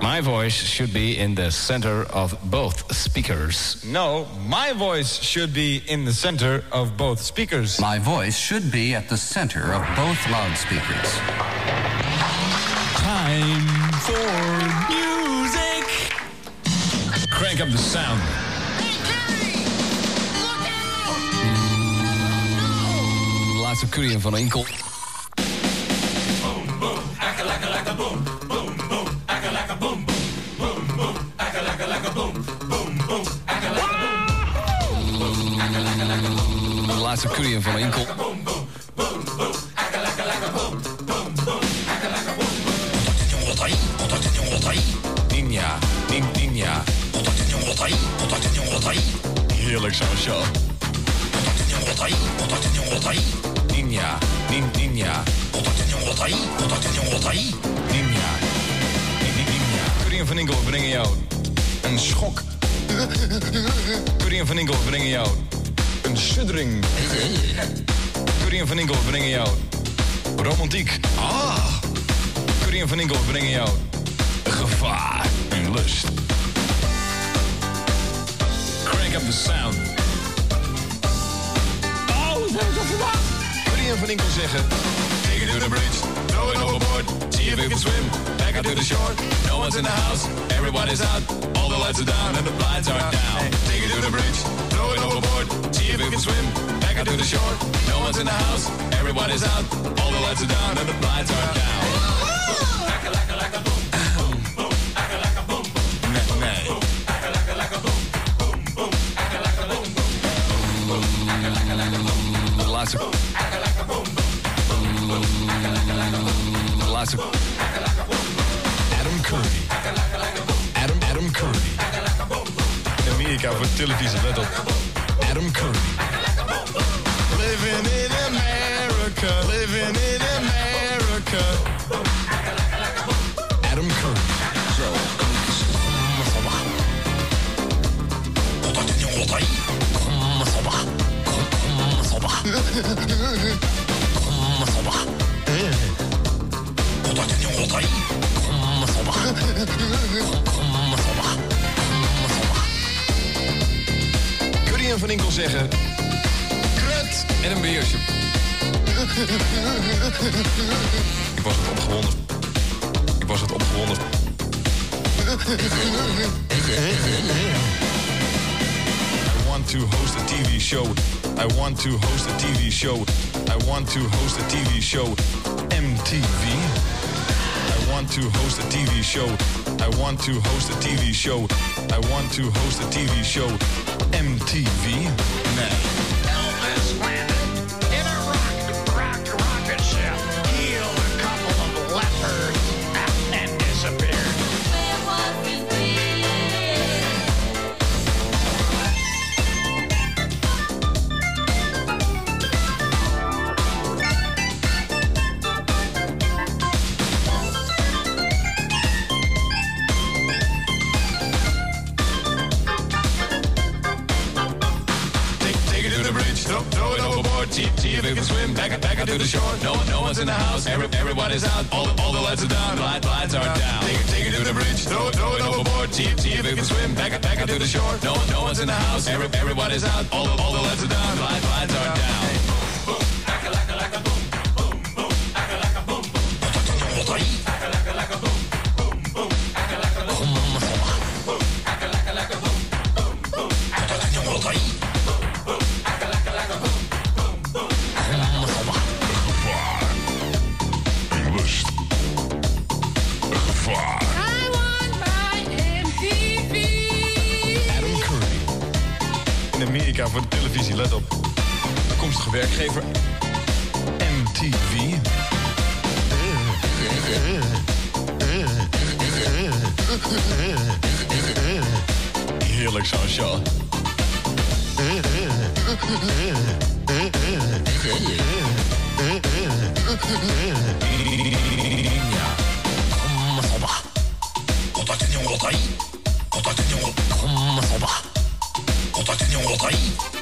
My voice should be in the center of both speakers. No, my voice should be in the center of both speakers. My voice should be at the center of both loudspeakers. Time for music. Crank up the sound. Hey, Curry! Look out! No! Laatste Curry van Enkel. Epicurean van Inkel. Ninja, nin, ninja. Heerlijk zo'n show. Ninja, nin, ninja. Ninja, Curien van Inkel, we brengen jou een schok. Curien van Inkel, we brengen jou een suddering. Corien van Inkel, we brengen jou. Romantiek. Ah. en van Inkel, brengen jou. Gevaar en lust. Crank up the sound. Oh, wat heb ik dat verwacht? van Inkel zeggen. doe de bridge. Throw it overboard. See if you can swim. Back out to the shore. No one's in the house. Everybody's out. All the lights are down and the blinds are down. Take it to the bridge. Throw it overboard. See if you can swim. Back out to the shore. No one's in the house. Everybody's out. All the lights are down and the blinds are down. Boom! of Lots of Adam Curry. Adam, Adam Curry. In Amerika voor de televisie, let Adam Curry. Living in America, living in America. van Inkel zeggen... Krut! En een beertje. Ik was het opgewonden. Ik was het opgewonden. I want to host a TV show. I want to host a TV show. I want to host a TV show. MTV. want to host a TV show. I want to host a TV show. I want to host a TV show. MTV? Now. to the shore. No, no one's in the house. Every, everybody's out. All, all the lights are down. Light, lights are down. Take it, take it to the bridge. Throw it, throw it overboard. See, see if it can swim. Back, back into the shore. No, no one's in the house. Every, everybody's out. All, all the lights are down. Light, lights are down. Attentie, let op. Toekomstige werkgever MTV. Heerlijk zo'n show. Kom maar op. Kom op. Kom maar op.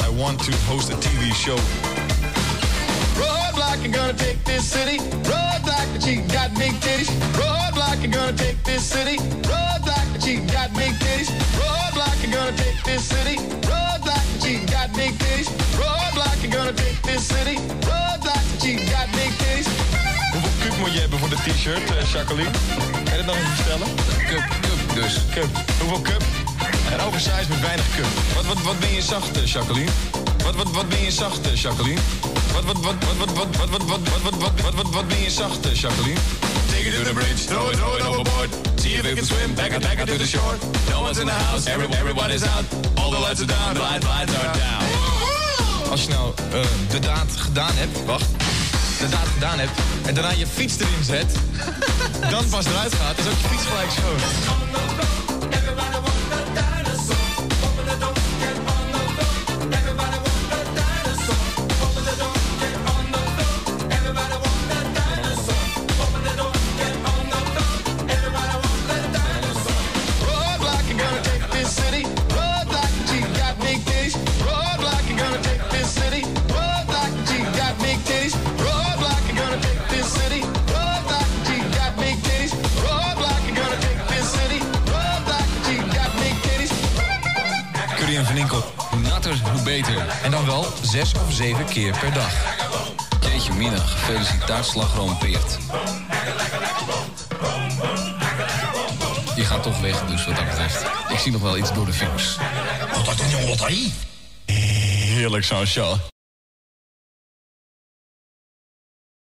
I, want to host a TV show. Roadblock, you're gonna take this city. Roadblock, the chick got big titties. Roadblock, you're gonna take this city. Roadblock, the chick got big titties. Roadblock, you're gonna take this city. Roadblock, the chick got big titties. Roadblock, you're gonna take this city. Roadblock, the chick got big titties. Hoeveel cup moet je hebben voor de t-shirt, uh, Jacqueline? Kan je dat nog even vertellen? Cup, cup dus. Cup. Hoeveel cup? En oversized met weinig kunst. Wat, wat, wat ben je zachte, Jacqueline? Wat, wat, wat ben je zachte, Jacqueline? Wat, wat, wat, wat, wat, wat, wat, wat, wat, wat, wat, wat, wat ben je zachte, Jacqueline? Take it to the bridge, throw it, overboard. See if it can swim, back up, back up to the shore. No one's in the house, everyone is out. All the lights are down, the lights are down. Als je nou de daad gedaan hebt, wacht, de daad gedaan hebt en daarna je fiets erin zet, dan pas eruit gaat, is ook je fiets gelijk schoon. van Hoe natter, hoe beter. En dan wel zes of zeven keer per dag. Jeetje mina, gefeliciteerd slagroom Je gaat toch weg, dus wat dat betreft. Ik zie nog wel iets door de vingers. Wat dat een jongen, Heerlijk, Jean-Charles.